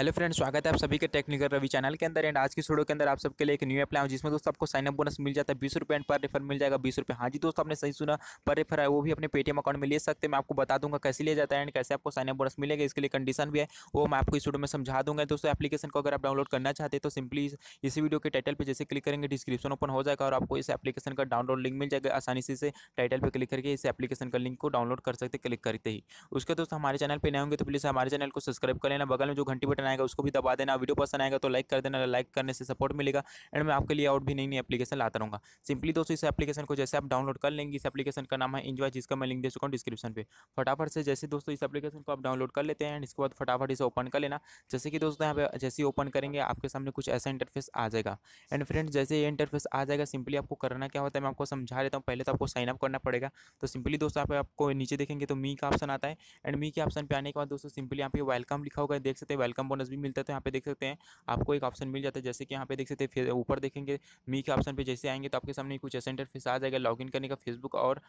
Hello friends, स्वागत है आप सभी के टेक्निकल रवि चैनल के अंदर। एंड आज की वीडियो के अंदर आप सबके लिए एक न्यू ऐप लाया जिसमें दोस्तों आपको साइन अप बोनस मिल जाता है। बीस रुपये एंड पर रेफर मिल जाएगा। बीस रुपये हाँ जी दोस्तों, आपने सही सुना। पर रेफर है वो भी अपने पेटीएम अकाउंट में ले सकते हैं। मैं आपको बता दूँगा कैसे लिया जाता है एंड कैसे आपको साइन अप बोनस मिलेगा। इसके लिए कंडीशन भी है। वो मैं आपको इस वीडियो में समझा दूँगा। दोस्तों एप्लीकेशन को अगर आप डाउनलोड करना चाहते तो सिंपली इसी वीडियो के टाइटल पर जैसे क्लिक करेंगे डिस्क्रिप्शन ओपन हो जाएगा। और आपको इस एप्लीकेशन का डाउनलोड लिंक मिल जाएगा। आसानी से टाइटल पर क्लिक करके इस एप्लीकेशन का लिंक को डाउनलोड कर सकते क्लिक करते ही। उसके दोस्तों, हमारे चैनल पर नए होंगे तो प्लीज़ हमारे चैनल को सब्सक्राइब कर लेना। बगल में जो घंटी बटन आएगा, उसको भी दबा देना। वीडियो पसंद आएगा तो लाइक कर देना, लाइक करने से सपोर्ट मिलेगा। एंड मैं आपके लिए और भी नई नई एप्लीकेशन लाता रहूँगा। सिंपली दोस्तों, इस एप्लीकेशन को जैसे आप डाउनलोड कर लेंगे, इस एप्लीकेशन का नाम है इंजॉय जिसका मैं लिंक दे चुका हूँ डिस्क्रिप्शन पे। फटाफट से जैसे दोस्तों, इस एप्लीकेशन को आप डाउनलोड कर लेते हैं एंड इसके बाद फटाफट इसे ओपन कर लेना। जैसे कि दोस्तों, यहाँ पे जैसे ही ओपन करेंगे, आपके सामने कुछ ऐसा इंटरफेस आ जाएगा। एंड फ्रेंड्स, जैसे ये इंटरफेस आ जाएगा, सिंपली आपको करना क्या होता है, मैं आपको समझा देता हूँ। पहले तो आपको साइन अप करना पड़ेगा। तो सिंपली दोस्तों, आप आपको नीचे देखेंगे तो मी का ऑप्शन आता है। एंड मी के ऑप्शन पे आने के बाद दोस्तों, सिंपली यहाँ पे वेलकम लिखा होगा, देख सकते हैं वेलकम बोनस भी मिलता है तो यहाँ पे देख सकते हैं, आपको एक ऑप्शन मिल जाता है, जैसे कि यहाँ पे देख सकते हैं ऊपर देखेंगे मी के ऑप्शन पे जैसे आएँगे तो आपके सामने कुछ ऐसा इंटरफेस आ जाएगा लॉगिन करने का फेसबुक और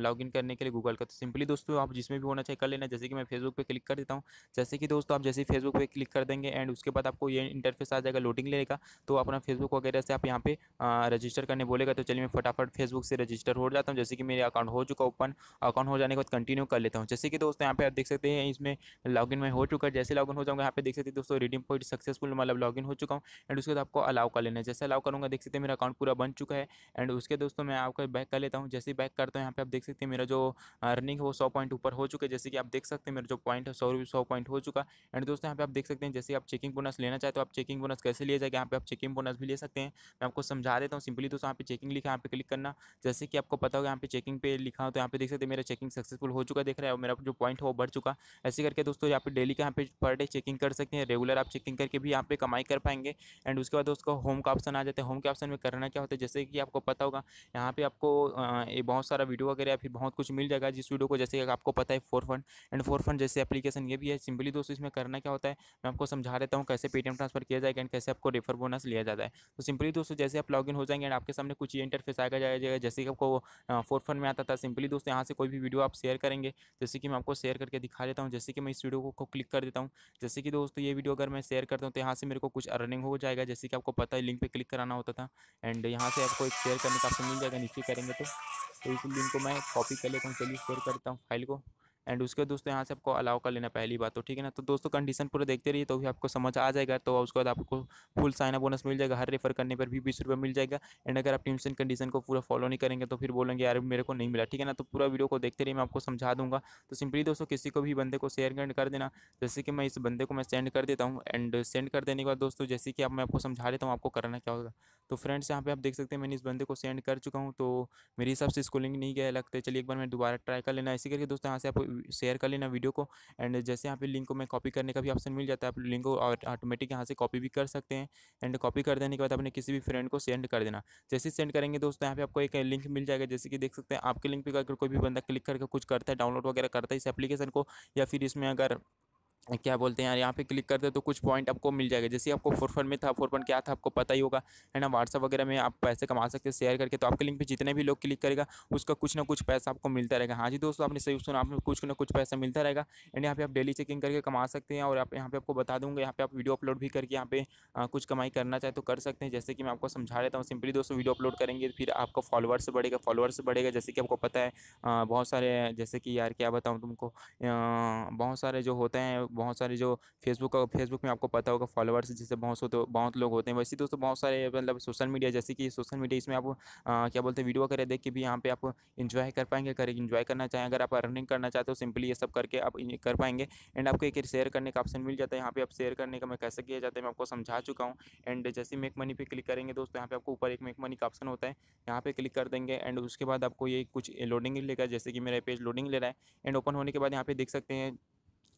लॉगिन करने के लिए गूगल का। तो सिंपली दोस्तों, आप जिसमें भी होना चाहिए कर लेना, जैसे कि मैं फेसबुक पे क्लिक कर देता हूँ। जैसे कि दोस्तों, आप जैसे फेसबुक पे क्लिक कर देंगे एंड उसके बाद आपको ये इंटरफेस आ जाएगा लोडिंग लेगा तो अपना फेसबुक वगैरह से आप यहाँ पे रजिस्टर करने बोलेगा तो चलिए मैं फटाफट फेसबुक से रजिस्टर हो जाता हूँ। जैसे कि मेरे अकाउंट हो चुका ओपन अकाउंट हो जाने के बाद कंटिन्यू कर लेता हूँ। जैसे कि दोस्तों, यहाँ पे आप देख सकते हैं, इसमें लॉगिन में हो चुका है, जैसे लॉगिन हो जाऊँगा, यहाँ पे देख सकते हैं दोस्तों रिडीम पॉइंट सक्सेसफुल मतलब लॉगिन हो चुका हूँ एंड उसके बाद आपको अलाउ कर लेना जैसे अलाउ करूँगा, देख सकते हैं मेरा अकाउंट पूरा बन चुका है एंड उसके दोस्तों मैं आपका बैक कर लेता हूँ। जैसे बैक करता हूँ, यहाँ पे आप देख सकते हैं मेरा जो अर्निंग है वो सौ पॉइंट ऊपर हो चुका जैसे कि आप देख सकते हैं मेरा जो पॉइंट है, सौ सौ पॉइंट हो चुका एंड दोस्तों, यहाँ पे आप देख सकते हैं, जैसे आप चेकिंग बोनस लेना चाहते हो आप चेकिंग बोनस कैसे लिया जाएगा, यहाँ पे आप चेकिंग बोनस भी ले सकते हैं। मैं आपको समझा देता हूँ सिंपली दोस्तों, यहाँ पे चेकिंग लिखा, यहाँ पे क्लिक करना। जैसे कि आपको पता होगा, यहाँ पे चेकिंग पे लिखा हो तो यहाँ पे देख सकते हैं मेरा चेकिंग सक्सेसफुल हो चुका देख रहा है, मेरा जो पॉइंट है वो बढ़ चुका ऐसे करके दोस्तों, यहाँ पे डेली का यहाँ पे पर डे चेकिंग कर सकते हैं रेगुलर आप चेकिंग करके भी यहाँ पे कमाई कर पाएँगे। एंड उसके बाद दोस्तों होम का ऑप्शन आ जाता है। होम के ऑप्शन में करना क्या होता है? जैसे कि आपको पता होगा, यहाँ पे आपको ये बहुत सारा वीडियो वगैरह फिर बहुत कुछ मिल जाएगा जिस वीडियो को, जैसे आपको पता है four fund and four fund जैसे एप्लीकेशन ये भी है सिंपली दोस्तों इसमें करना क्या होता है? मैं आपको समझा देता हूँ कैसे पेटीएम ट्रांसफ़र किया जाएगा एंड कैसे आपको रेफर बोनस लिया जाता है। तो सिंपली दोस्तों जैसे आप लॉगिन हो जाएँगे एंड आपके सामने कुछ ये इंटरफेस आएगा, जाएगा जैसे कि आपको फोर फंड में आता था सिंपली दोस्तों यहाँ से कोई भी वीडियो आप शेयर करेंगे। जैसे कि मैं आपको शेयर करके दिखा देता हूँ, जैसे कि मैं इस वीडियो को क्लिक कर देता हूँ। जैसे कि दोस्तों, ये वीडियो अगर मैं शेयर करता हूँ तो यहाँ से मेरे को कुछ अर्निंग हो जाएगा। जैसे कि आपको पता है, लिंक पे क्लिक कराना होता था, एंड यहाँ से आपको एक शेयर करने का ऑप्शन मिल जाएगा, नीचे करेंगे तो। तो इस लिंक को मैं कॉपी कर लेता हूँ, चलिए शेयर करता हूँ फ़ाइल को। एंड उसके दोस्तों यहाँ से आपको अलाउ कर लेना पहली बात तो ठीक है ना? तो दोस्तों कंडीशन पूरे देखते रहिए तो भी आपको समझ आ जाएगा तो उसके बाद आपको फुल साइन अप बोनस मिल जाएगा, हर रेफर करने पर भी बीस रुपये मिल जाएगा एंड अगर आप टीम्स एंड कंडीशन को पूरा फॉलो नहीं करेंगे तो फिर बोलेंगे, यार, मेरे को नहीं मिला। ठीक है ना? तो पूरा वीडियो को देखते रहिए, मैं आपको समझा दूँगा। तो सिंपली दोस्तों किसी को भी बंदे को शेयर कर देना। जैसे कि मैं इस बंदे को मैं सेंड कर देता हूँ एंड सेंड कर देने के बाद दोस्तों जैसे कि आप मैं आपको समझा देता हूँ आपको करना क्या होगा। तो फ्रेंड्स यहाँ पे आप देख सकते हैं मैंने इस बंदे को सेंड कर चुका हूँ तो मेरे हिसाब से इसको लिंक नहीं गया लगता है। चलिए एक बार मैं दोबारा ट्राई कर लेना। इसी करके दोस्तों यहाँ से आप शेयर कर लेना वीडियो को एंड जैसे यहाँ पे लिंक को मैं कॉपी करने का भी ऑप्शन मिल जाता है, आप लिंक को ऑटोमेटिक यहाँ से कॉपी भी कर सकते हैं एंड कॉपी कर देने के बाद अपने किसी भी फ्रेंड को सेंड कर देना। जैसे सेंड करेंगे दोस्तों, यहाँ पे आपको एक लिंक मिल जाएगा, जैसे कि देख सकते हैं, आपके लिंक पर अगर कोई भी बंदा क्लिक करके कुछ करता है, डाउनलोड वगैरह करता है इस एप्लीकेशन को या फिर इसमें अगर क्या बोलते हैं यार, यहाँ पे क्लिक करते हैं तो कुछ पॉइंट आपको मिल जाएगा। जैसे आपको फोर फन में था फोर फन क्या था, आपको पता ही होगा, है ना? व्हाट्सअप वगैरह में आप पैसे कमा सकते हैं शेयर करके तो आपके लिंक पे जितने भी लोग क्लिक करेगा, उसका कुछ ना कुछ पैसा आपको मिलता रहेगा। हाँ जी दोस्तों, आपने सही सुना आपको कुछ ना कुछ पैसा मिलता रहेगा। एंड यहाँ पे आप डेली चेकिंग करके कमा सकते हैं और आप, यहाँ पे आपको बता दूँगा, यहाँ पे आप वीडियो अपलोड भी करके यहाँ पे कुछ कमाई करना चाहे तो कर सकते हैं। जैसे कि मैं आपको समझा देता हूँ सिंपली दोस्तों वीडियो अपलोड करेंगे फिर आपका फॉलोअर्स बढ़ेगा फॉलोअर्स बढ़ेगा। जैसे कि आपको पता है बहुत सारे, जैसे कि यार क्या बताऊँ तुमको बहुत सारे जो होते हैं बहुत सारे जो फेसबुक फेसबुक में आपको पता होगा फॉलोअर्स जैसे बहुत होते बहुत लोग होते हैं। वैसे दोस्तों बहुत सारे मतलब सोशल मीडिया जैसे कि सोशल मीडिया इसमें आप क्या बोलते हैं वीडियो वगैरह देख के भी यहाँ पे आप इन्जॉय कर पाएँगे, कर इन्जॉय करना चाहें। अगर आप अर्निंग करना चाहते हो सिंपली ये सब करके आप कर पाएँगे। एंड आपको एक शेयर करने का ऑप्शन मिल जाता है। यहाँ पे आप शेयर करने का मैं कैसे किया जाता है, मैं आपको समझा चुका हूँ। एंड जैसे मेक मनी पे क्लिक करेंगे दोस्तों, यहाँ पे आपको ऊपर एक मेक मनी का ऑप्शन होता है। यहाँ पे क्लिक कर देंगे एंड उसके बाद आपको ये कुछ लोडिंग लेगा, जैसे कि मेरा पेज लोडिंग ले रहा है। एंड ओपन होने के बाद यहाँ पे देख सकते हैं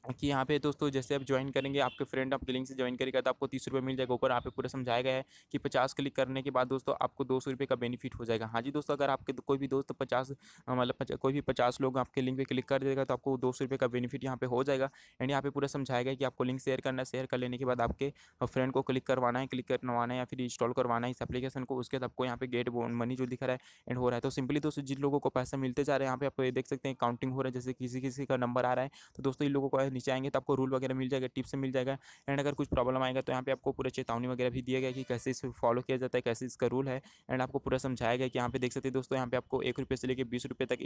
कि यहाँ पे दोस्तों जैसे आप ज्वाइन करेंगे, आपके फ्रेंड आपके लिंक से ज्वाइन करेगा तो आपको तीस रुपये मिल जाएगा ऊपर। आप पूरा समझाया गया है कि पचास क्लिक करने के बाद दोस्तों आपको दो सौ रुपये का बेनिफिट हो जाएगा। हाँ जी दोस्तों, अगर आपके कोई भी दोस्त पचास मतलब कोई भी पचास लोग आपके लिंक पर क्लिक कर देगा तो आपको दो सौ रुपये का बेनिफिट यहाँ पे हो जाएगा। एंड यहाँ पे पूरा समझाया गया कि आपको लिंक शेयर करना है। शेयर कर लेने के बाद आपके फ्रेंड को क्लिक करवाना है क्लिक करवाना है या फिर इंस्टॉल करवाना है इस एप्लीकेशन को। उसके बाद आपको यहाँ पे गेट मनी जो दिख रहा है एंड हो रहा है। तो सिंपली दोस्तों जिन लोगों को पैसा मिलते जा रहे हैं, यहाँ पे आप देख सकते हैं काउंटिंग हो रहा है। जैसे किसी किसी का नंबर आ रहा है तो दोस्तों इन लोगों को नीचे आएँगे तो आपको रूल वगैरह मिल जाएगा टिप्स मिल जाएगा एंड अगर कुछ प्रॉब्लम आएगा तो यहाँ पे आपको पूरा चेतावनी वगैरह भी दिया गया कि कैसे इसे फॉलो किया जाता है, कैसे इसका रूल है एंड आपको पूरा समझाया गया कि यहाँ पे देख सकते हैं दोस्तों यहाँ पे आपको एक रुपये से लेकर बीस रुपये तक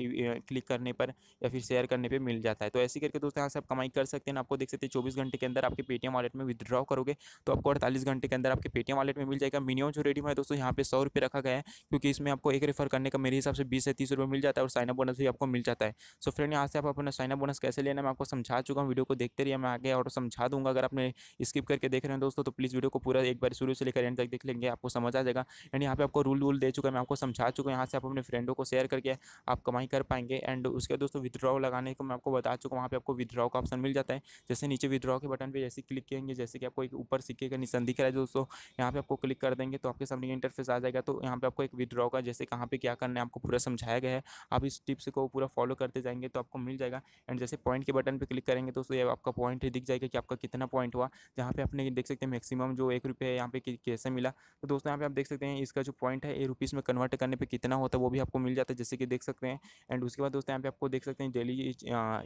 क्लिक करने पर या फिर शेयर करने पर मिल जाता है। तो ऐसे करके दोस्तों यहाँ से आप कमाई कर सकते हैं आपको देख सकते हैं चौबीस घंटे के अंदर आपके पेटीएम वॉलेट में विदड्रॉ करोगे तो आपको अड़तालीस घंटे के अंदर आपके पेटीएम वॉलेट में मिल जाएगा। मिनिमम जो रेडियम है दोस्तों यहाँ पे सौ रुपये रखा गया है क्योंकि इसमें आपको एक रेफर करने का मेरे हिसाब से बीस से तीस रुपये मिल जाता है और साइनअप बोनस भी आपको मिल जाता है। सो फ्रेंड यहाँ से आप अपना साइनअप बोनस कैसे लेना मैं आपको समझा चुका हूँ। वीडियो को देखते रहिए, मैं आगे और समझा दूँगा। अगर आपने स्किप करके देख रहे हैं दोस्तों तो प्लीज़ वीडियो को पूरा एक बार शुरू से लेकर एंड तक देख लेंगे, आपको समझ आ जाएगा। एंड यहाँ पे आपको रूल वूल दे चुका है, मैं आपको समझा चुका हूँ। यहाँ से आप अपने फ्रेंडों को शेयर करके आप कमाई कर पाएँगे। एंड उसके दोस्तों विदड्रॉ लगाने को मैं आपको बता चुका हूँ, वहाँ पे आपको विदड्रॉ का ऑप्शन मिल जाता है। जैसे नीचे विदड्रॉ के बटन पर जैसे क्लिक करेंगे जैसे कि आपको एक ऊपर सिक्के का निशान दिख रहा है दोस्तों, यहाँ पे आपको क्लिक कर देंगे तो आपके सामने इंटरफेस आ जाएगा। तो यहाँ पे आपको एक विदड्रॉ का जैसे कहाँ पे क्या करना है, आपको पूरा समझाया गया है। आप इस टिप्स को पूरा फॉलो करते जाएँगे तो आपको मिल जाएगा। एंड जैसे पॉइंट के बटन पर क्लिक करेंगे तो ये आपका पॉइंट दिख जाएगा कि आपका कितना पॉइंट हुआ। जहाँ पे आपने देख सकते हैं मैक्सिमम जो एक रुपये यहाँ पे कैसे मिला। तो दोस्तों, यहाँ पे आप देख सकते हैं इसका जो पॉइंट है ए रुपीज़ में कन्वर्ट करने पर कितना होता है, वो भी आपको मिल जाता है, जैसे कि देख सकते हैं। एंड उसके बाद दोस्तों, यहाँ पे आपको देख सकते हैं डेली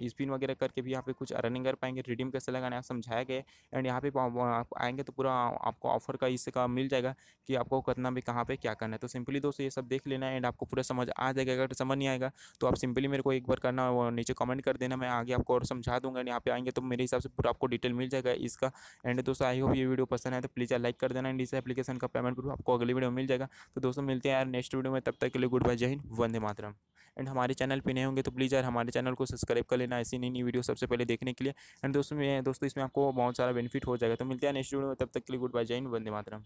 स्पिन वगैरह करके भी यहाँ पे कुछ अर्निंग कर पाएँगे रिडीम कैसे लगाना है समझाया गया एंड यहाँ पे आएँगे तो पूरा आपको ऑफ़र का इसका मिल जाएगा कि आपको करना भी, कहाँ पर क्या करना है। तो सिंपली दोस्तों, ये सब देख लेना है एंड आपको पूरा समझ आ जाएगा। अगर समझ नहीं आएगा तो आप सिंपली मेरे को एक बार करना नीचे कमेंट कर देना, मैं आगे आपको और समझा दूँगा। यहाँ पे आएँगे तो मेरे हिसाब से पूरा आपको डिटेल मिल जाएगा इसका। एंड दोस्तों आई होप ये वीडियो पसंद है तो प्लीज़ लाइक कर देना एंड इस एप्लीकेशन का पेमेंट प्रूफ आपको अगली वीडियो मिल जाएगा। तो दोस्तों, मिलते हैं यार नेक्स्ट वीडियो में, तब तक के लिए गुड बाय जय हिंद, वंदे मातरम। एंड हमारे चैनल पे नए होंगे तो प्लीज़ यार हमारे चैनल को सब्सक्राइब कर लेना ऐसी नई नई वीडियो सबसे पहले देखने के लिए। एंड दोस्तों, में, दोस्तों, इसमें आपको बहुत सारा बेनिफिट हो जाएगा। तो मिलते हैं नेक्स्ट वीडियो में, तब तक के लिए गुड बाय जय हिंद, वंदे मातरम।